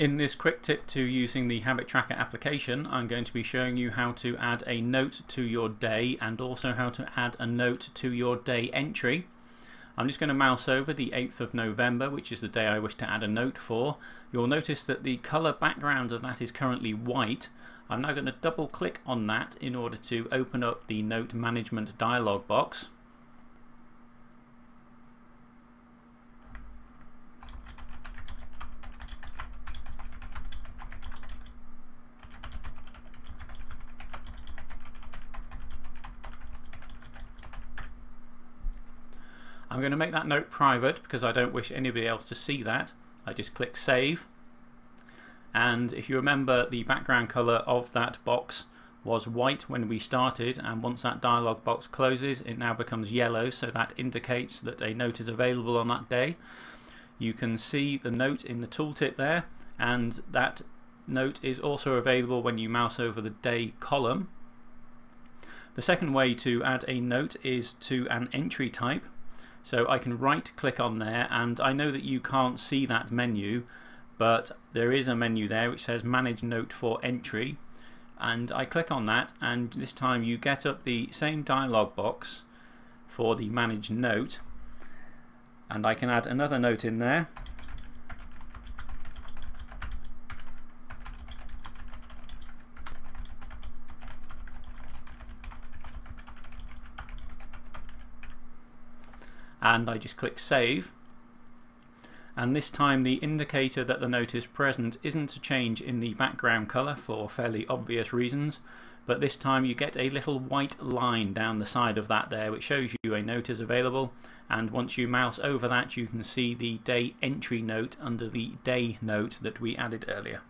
In this quick tip to using the Habit Tracker application, I'm going to be showing you how to add a note to your day and also how to add a note to your day entry. I'm just going to mouse over the 8th of November, which is the day I wish to add a note for. You'll notice that the colour background of that is currently white. I'm now going to double click on that in order to open up the note management dialog box. I'm going to make that note private because I don't wish anybody else to see that. I just click save and if you remember the background colour of that box was white when we started and once that dialog box closes it now becomes yellow so that indicates that a note is available on that day. You can see the note in the tooltip there and that note is also available when you mouse over the day column. The second way to add a note is to an entry type so I can right click on there and I know that you can't see that menu but there is a menu there which says manage note for entry. And I click on that and this time you get up the same dialog box for the manage note. And I can add another note in there and I just click save and this time the indicator that the note is present isn't a change in the background colour for fairly obvious reasons but this time you get a little white line down the side of that there which shows you a note is available and once you mouse over that you can see the day entry note under the day note that we added earlier.